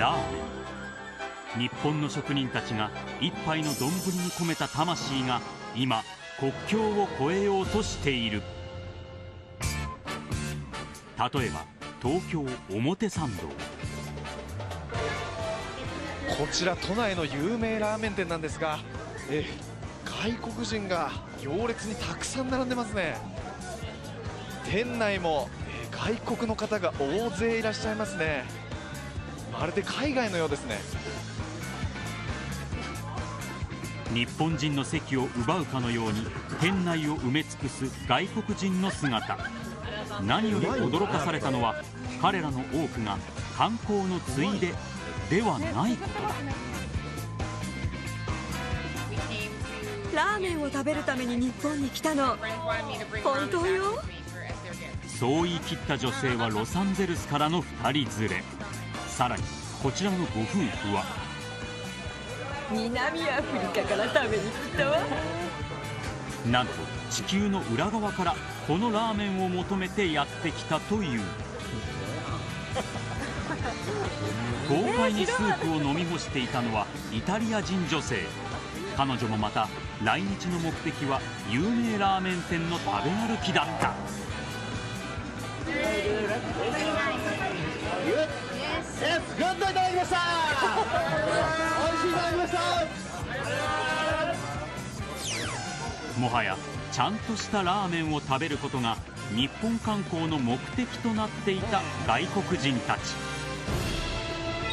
ラーメン。日本の職人たちが一杯の丼に込めた魂が今国境を越えようとしている。例えば東京表参道。こちら都内の有名ラーメン店なんですが、え外国人が行列にたくさん並んでますね。店内も、外国の方が大勢いらっしゃいますね。まるで海外のようですね。日本人の席を奪うかのように店内を埋め尽くす外国人の姿。何より驚かされたのは彼らの多くが観光のついでではないこと。だラーメンを食べるために日本に来たの。本当よ。そう言い切った女性はロサンゼルスからの2人連れさらにこちらのご夫婦は。南アフリカから食べに来たわ。なんと地球の裏側からこのラーメンを求めてやってきたという。豪快にスープを飲み干していたのはイタリア人女性。彼女もまた来日の目的は有名ラーメン店の食べ歩きだったもはやちゃんとしたラーメンを食べることが日本観光の目的となっていた外国人たち。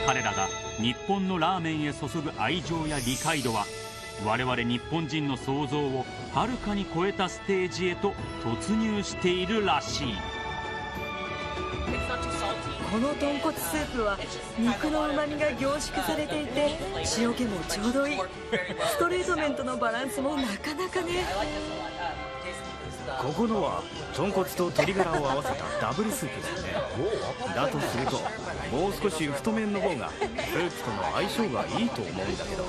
彼らが日本のラーメンへ注ぐ愛情や理解度は我々日本人の想像をはるかに超えたステージへと突入しているらしい。この豚骨スープは肉の旨味が凝縮されていて塩気もちょうどいい。ストレート麺とのバランスもなかなかね。ここのは豚骨と鶏ガラを合わせたダブルスープですね。だとするともう少し太麺の方がスープとの相性がいいと思うんだけど。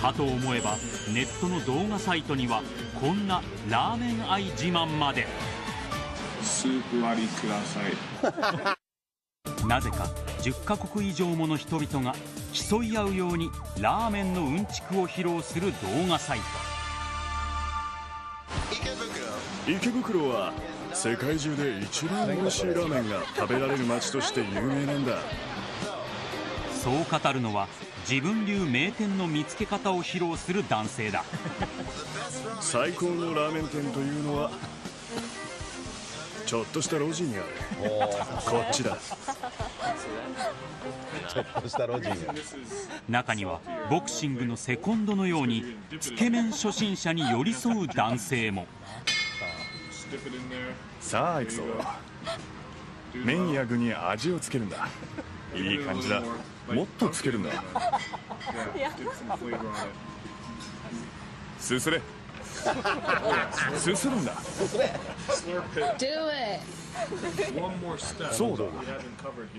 かと思えばネットの動画サイトにはこんなラーメン愛自慢まで。なぜか10カ国以上もの人々が競い合うようにラーメンのうんちくを披露する動画サイト。池袋は世界中で一番美味しいラーメンが食べられる街として有名なんだ。そう語るのは自分流名店の見つけ方を披露する男性だ。最高のラーメン店というのはちょっとした路地にあるこっちだ。ちょっとした路地に中にはボクシングのセコンドのようにつけ麺初心者に寄り添う男性も。さあ行くぞ。麺や具に味をつけるんだ。いい感じだ。もっとつけるんだ。すすれすするんだ。そうだ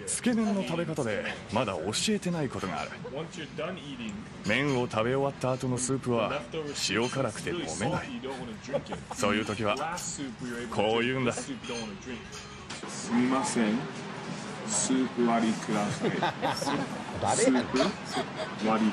つけ麺の食べ方でまだ教えてないことがある。麺を食べ終わった後のスープは塩辛くて飲めない。そういう時はこう言うんだすみませんスープ割りくださいスープ割り割り